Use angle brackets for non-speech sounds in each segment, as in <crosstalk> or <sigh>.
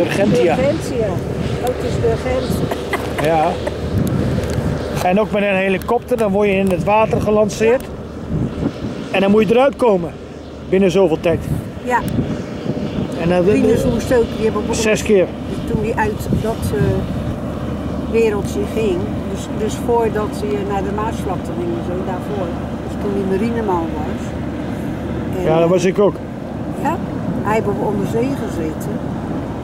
Urgentia. Urgentia. Het is de urgentie. Ja. En ook met een helikopter, dan word je in het water gelanceerd. En dan moet je eruit komen. Binnen zoveel tijd. Ja, En dan Rinus moest ook, die hebben zes keer. toen hij uit dat eh, wereldje ging, dus, dus voordat hij naar de Maasvlakte ging en zo, daarvoor, dus toen hij marineman was. En, Ja, dat was ik ook. Ja, hij heeft op onderzee gezeten.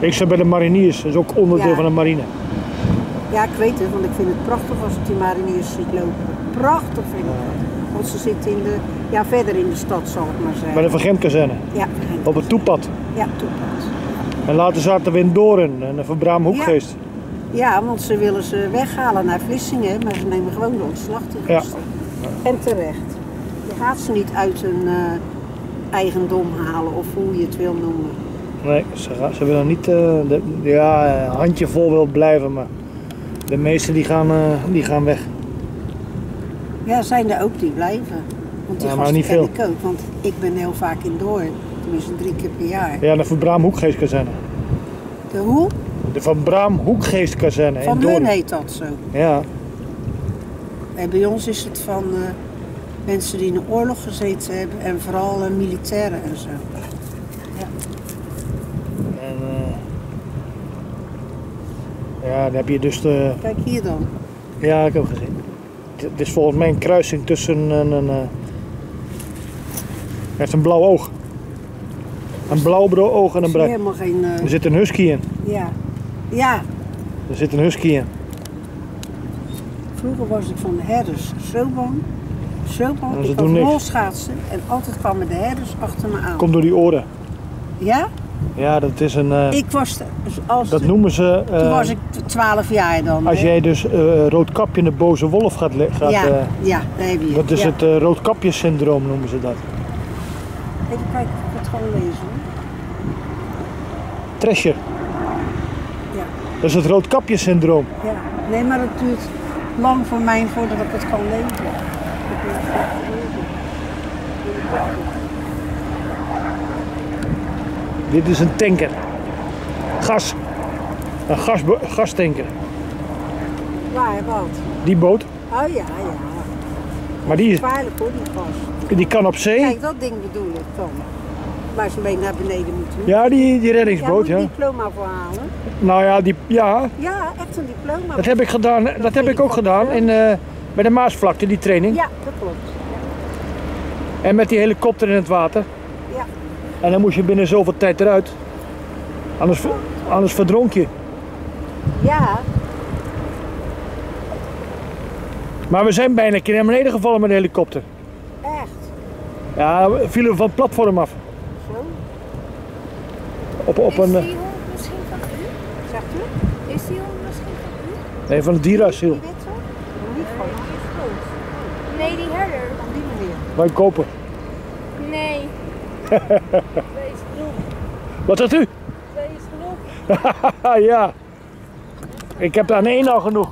Ik zat bij de mariniers, dat is ook onderdeel Ja. van de marine. Ja, ik weet het, want ik vind het prachtig als ik die mariniers ziet lopen. Prachtig vind ik dat. Want ze zitten in de, ja, verder in de stad, zal ik maar zeggen. Bij de Vergentkazerne. Ja, Op het toepad. Ja, toepad. En later zaten we in Doorn en de Verbraam Hoekgeest. Ja, want ze willen ze weghalen naar Vlissingen, maar ze nemen gewoon de ontslagtoekomst. En terecht. Je gaat ze niet uit hun eh, eigendom halen of hoe je het wil noemen. Nee, ze, willen niet, eh, de, ja, een handjevol wil blijven, maar de meesten die gaan, eh, die gaan weg. Ja, zijn er ook die blijven. Want die Ja, maar niet veel. ik ook, want ik ben heel vaak in Doorn. Tenminste drie keer per jaar. Ja, de Van Braam Hoekgeestkazerne. De hoe? De Van Braam Hoekgeestkazerne Van in Doorn. hun heet dat zo. Ja, En bij ons is het van eh, mensen die in de oorlog gezeten hebben en vooral eh, militairen en zo. en, eh, ja, dan heb je dus de, Kijk hier dan. ja, ik heb gezien. Het is volgens mij een kruising tussen een, een, eh, hij heeft een blauw oog. Een blauw oog en een bruin. helemaal geen... eh, Er zit een husky in. ja. ja, Er zit een husky in. vroeger was ik van de herders zo bang. Zo bang. Ik doen was rolschaatsen en altijd kwamen de herders achter me aan. Komt door die oren. Ja? Ja, dat is een. eh, Ik was, als dat noemen ze. toen eh, was ik 12 jaar dan. Als hè. jij dus eh roodkapje de boze wolf gaat. gaat ja, ja, daar heb je dat is ja. het eh roodkapjesyndroom noemen ze dat. Even kijken, ik het gewoon lezen. Thrasher. Ja. Dat is het roodkapjesyndroom. ja. Nee, maar het duurt lang voor mij voordat ik het kan lezen. Dit is een tanker. Gas. Een gas, gastanker. Waar, wat? Die boot. Oh ja, ja. Maar die, is- Gevaarlijk hoor, die gas. die kan op zee. Kijk, dat ding bedoel ik dan. Waar ze mee naar beneden moeten. Ja, die, die ja, reddingsboot. moet Ja. een diploma voor halen. Nou ja, die, ja, Ja, echt een diploma. dat heb ik gedaan. Dat heb ik ook gedaan in, eh, bij de Maasvlakte, die training. Ja, dat klopt. En met die helikopter in het water. En dan moest je binnen zoveel tijd eruit. Anders, anders verdronk je. Ja, Maar we zijn bijna een keer naar beneden gevallen met de helikopter. echt. Ja, we vielen van het platform af. Zo, Op, op Is een, eh, die hond misschien van u? zegt u? Is die hond misschien van u? nee, van het dierenasiel. Niet van Nee, die herder. van die meneer. Wij kopen. Twee is genoeg. Wat zegt u? Twee is genoeg. <laughs> ja. Ik heb daar aan één al genoeg.